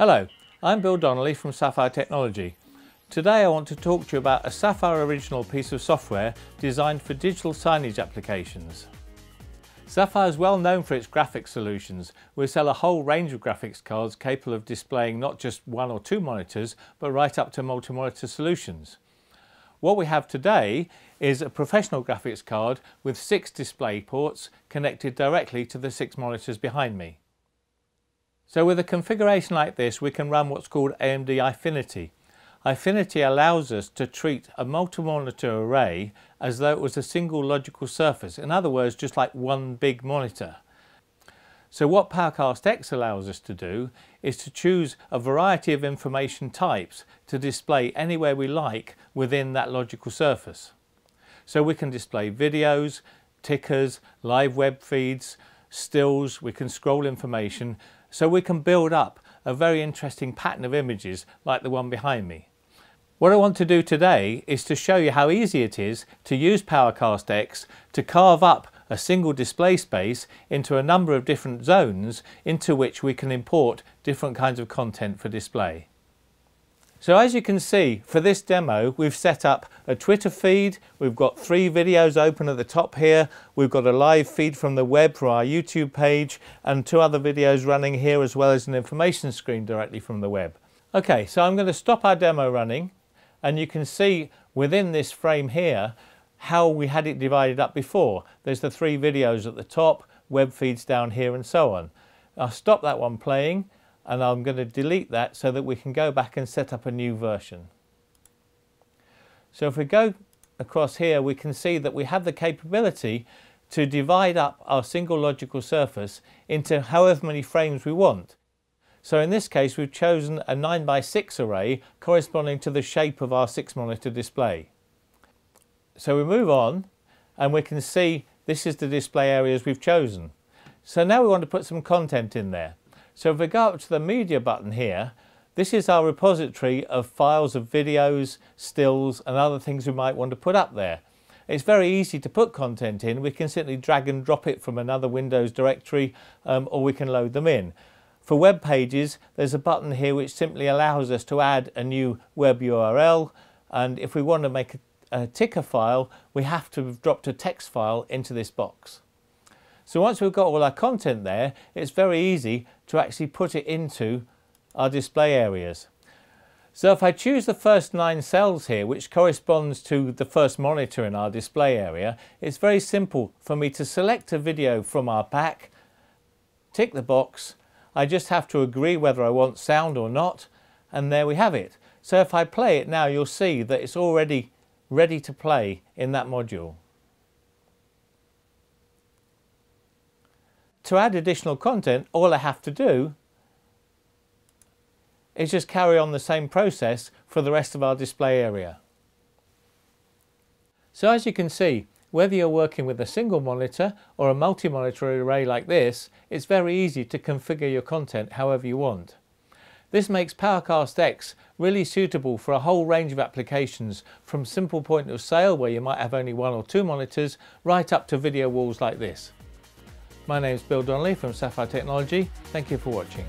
Hello, I'm Bill Donnelly from Sapphire Technology. Today I want to talk to you about a Sapphire Original piece of software designed for digital signage applications. Sapphire is well known for its graphics solutions. We sell a whole range of graphics cards capable of displaying not just one or two monitors, but right up to multi-monitor solutions. What we have today is a professional graphics card with six display ports connected directly to the six monitors behind me. So with a configuration like this, we can run what's called AMD Eyefinity. Eyefinity allows us to treat a multi-monitor array as though it was a single logical surface. In other words, just like one big monitor. So what Powercast X allows us to do is to choose a variety of information types to display anywhere we like within that logical surface. So we can display videos, tickers, live web feeds, stills, we can scroll information so we can build up a very interesting pattern of images like the one behind me. What I want to do today is to show you how easy it is to use Powercast X to carve up a single display space into a number of different zones into which we can import different kinds of content for display. So as you can see, for this demo, we've set up a Twitter feed. We've got three videos open at the top here. We've got a live feed from the web for our YouTube page and two other videos running here as well as an information screen directly from the web. Okay, so I'm going to stop our demo running and you can see within this frame here how we had it divided up before. There's the three videos at the top, web feeds down here and so on. I'll stop that one playing and I'm going to delete that so that we can go back and set up a new version. So if we go across here we can see that we have the capability to divide up our single logical surface into however many frames we want. So in this case we've chosen a 9 by 6 array corresponding to the shape of our 6 monitor display. So we move on and we can see this is the display areas we've chosen. So now we want to put some content in there. So if we go up to the media button here, this is our repository of files of videos, stills and other things we might want to put up there. It's very easy to put content in. We can simply drag and drop it from another Windows directory um, or we can load them in. For web pages, there's a button here which simply allows us to add a new web URL and if we want to make a, a ticker file, we have to have dropped a text file into this box. So once we've got all our content there, it's very easy to actually put it into our display areas. So if I choose the first nine cells here, which corresponds to the first monitor in our display area, it's very simple for me to select a video from our pack, tick the box, I just have to agree whether I want sound or not, and there we have it. So if I play it now, you'll see that it's already ready to play in that module. To add additional content, all I have to do is just carry on the same process for the rest of our display area. So as you can see, whether you're working with a single monitor or a multi-monitor array like this, it's very easy to configure your content however you want. This makes Powercast X really suitable for a whole range of applications from simple point of sale where you might have only one or two monitors right up to video walls like this. My name is Bill Donnelly from Sapphire Technology. Thank you for watching.